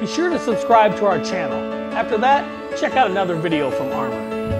be sure to subscribe to our channel. After that, check out another video from Armor.